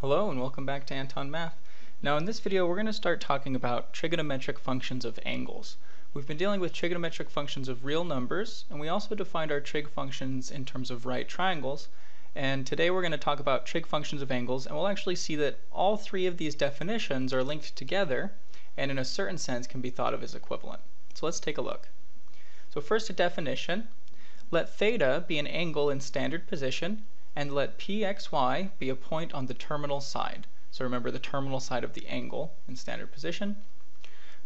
Hello and welcome back to Anton Math. Now in this video we're going to start talking about trigonometric functions of angles. We've been dealing with trigonometric functions of real numbers and we also defined our trig functions in terms of right triangles and today we're going to talk about trig functions of angles and we'll actually see that all three of these definitions are linked together and in a certain sense can be thought of as equivalent. So let's take a look. So first a definition. Let theta be an angle in standard position and let pxy be a point on the terminal side. So remember the terminal side of the angle in standard position.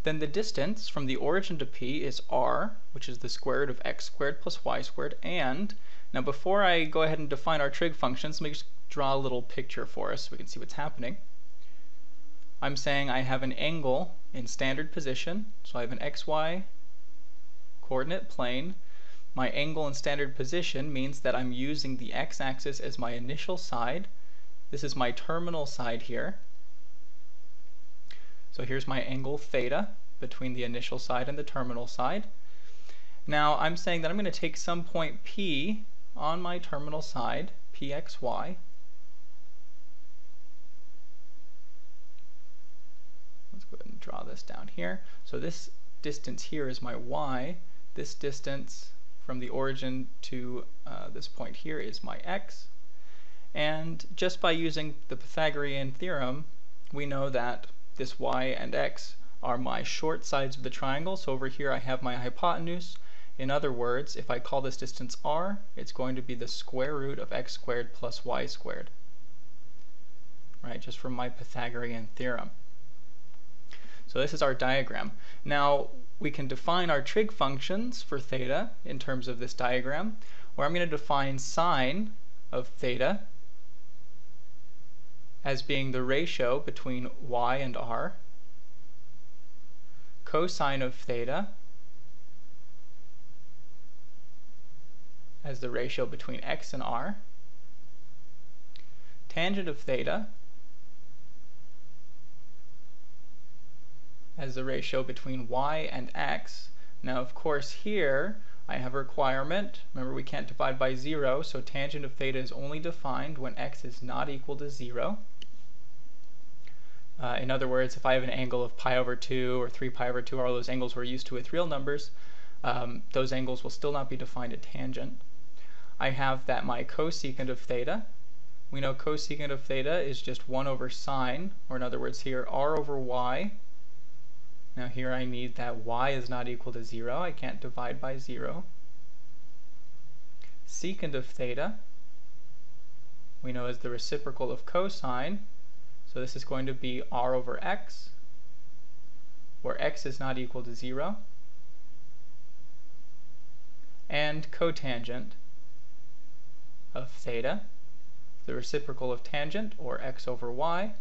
Then the distance from the origin to P is r, which is the square root of x squared plus y squared, and, now before I go ahead and define our trig functions, let me just draw a little picture for us so we can see what's happening. I'm saying I have an angle in standard position, so I have an xy coordinate plane my angle in standard position means that I'm using the x-axis as my initial side. This is my terminal side here. So here's my angle theta between the initial side and the terminal side. Now I'm saying that I'm going to take some point P on my terminal side, pxy. Let's go ahead and draw this down here. So this distance here is my y. This distance from the origin to uh, this point here is my x. And just by using the Pythagorean theorem, we know that this y and x are my short sides of the triangle. So over here I have my hypotenuse. In other words, if I call this distance r, it's going to be the square root of x squared plus y squared. Right, just from my Pythagorean theorem. So this is our diagram. Now, we can define our trig functions for theta in terms of this diagram, where I'm going to define sine of theta as being the ratio between y and r, cosine of theta as the ratio between x and r, tangent of theta as the ratio between y and x. Now of course here I have a requirement. Remember we can't divide by 0, so tangent of theta is only defined when x is not equal to 0. Uh, in other words, if I have an angle of pi over 2 or 3 pi over 2, all those angles we're used to with real numbers, um, those angles will still not be defined at tangent. I have that my cosecant of theta, we know cosecant of theta is just 1 over sine, or in other words here, r over y now here I need that y is not equal to 0. I can't divide by 0. Secant of theta we know is the reciprocal of cosine. So this is going to be r over x, where x is not equal to 0. And cotangent of theta, the reciprocal of tangent, or x over y.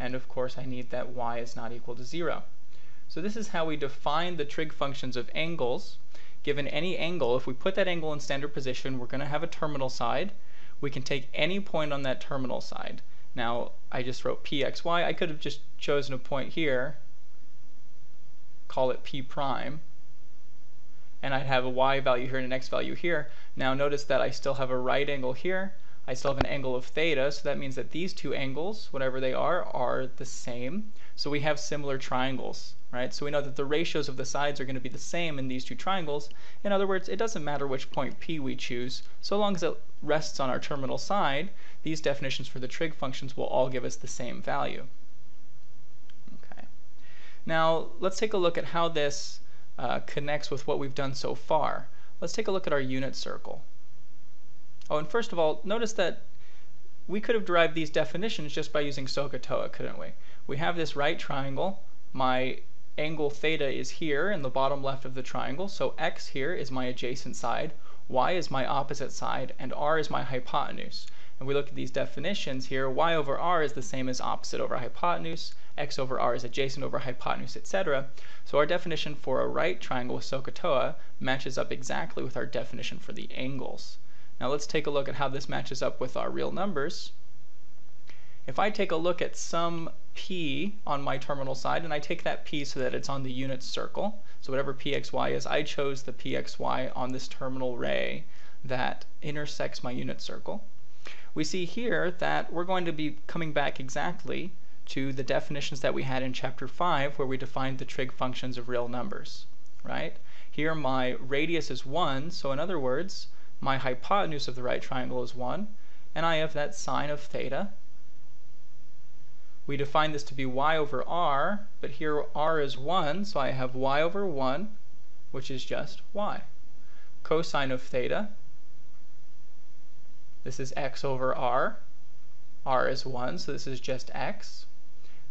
And of course I need that y is not equal to 0. So this is how we define the trig functions of angles. Given any angle, if we put that angle in standard position, we're going to have a terminal side. We can take any point on that terminal side. Now, I just wrote pxy. I could have just chosen a point here, call it p prime, and I'd have a y value here and an x value here. Now notice that I still have a right angle here. I still have an angle of theta, so that means that these two angles, whatever they are, are the same. So we have similar triangles right? So we know that the ratios of the sides are going to be the same in these two triangles. In other words, it doesn't matter which point P we choose, so long as it rests on our terminal side, these definitions for the trig functions will all give us the same value. Okay. Now, let's take a look at how this uh, connects with what we've done so far. Let's take a look at our unit circle. Oh, and first of all, notice that we could have derived these definitions just by using SOHCAHTOA, couldn't we? We have this right triangle. My angle theta is here in the bottom left of the triangle, so x here is my adjacent side, y is my opposite side, and r is my hypotenuse. And we look at these definitions here, y over r is the same as opposite over hypotenuse, x over r is adjacent over hypotenuse, etc. So our definition for a right triangle with SOHCAHTOA matches up exactly with our definition for the angles. Now let's take a look at how this matches up with our real numbers. If I take a look at some p on my terminal side, and I take that p so that it's on the unit circle, so whatever pxy is, I chose the pxy on this terminal ray that intersects my unit circle. we see here that we're going to be coming back exactly to the definitions that we had in chapter 5 where we defined the trig functions of real numbers, right? Here my radius is 1, so in other words, my hypotenuse of the right triangle is 1, and I have that sine of theta. We define this to be y over r, but here r is 1, so I have y over 1, which is just y. Cosine of theta, this is x over r. r is 1, so this is just x.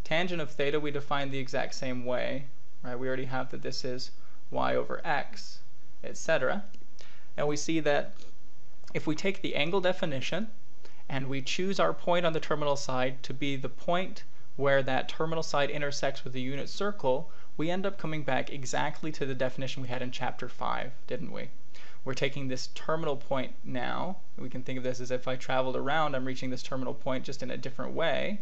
Tangent of theta we define the exact same way. Right? We already have that this is y over x, etc. And we see that if we take the angle definition and we choose our point on the terminal side to be the point where that terminal side intersects with the unit circle, we end up coming back exactly to the definition we had in chapter 5, didn't we? we're taking this terminal point now. We can think of this as if I traveled around, I'm reaching this terminal point just in a different way.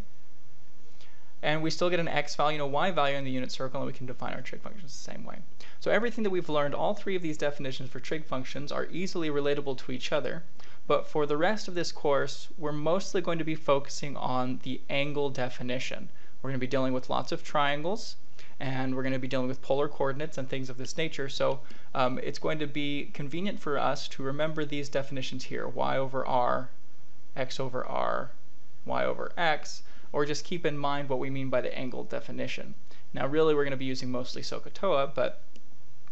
And we still get an x value and a y value in the unit circle, and we can define our trig functions the same way. So everything that we've learned, all three of these definitions for trig functions are easily relatable to each other. But for the rest of this course, we're mostly going to be focusing on the angle definition. We're going to be dealing with lots of triangles, and we're going to be dealing with polar coordinates and things of this nature. So um, it's going to be convenient for us to remember these definitions here, y over r, x over r, y over x, or just keep in mind what we mean by the angle definition. Now really we're going to be using mostly SOHCAHTOA, but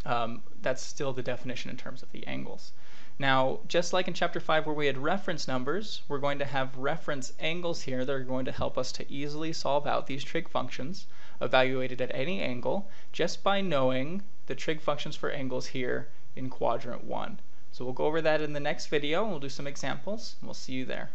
um, that's still the definition in terms of the angles. Now, just like in chapter 5 where we had reference numbers, we're going to have reference angles here that are going to help us to easily solve out these trig functions evaluated at any angle just by knowing the trig functions for angles here in quadrant 1. So we'll go over that in the next video and we'll do some examples and we'll see you there.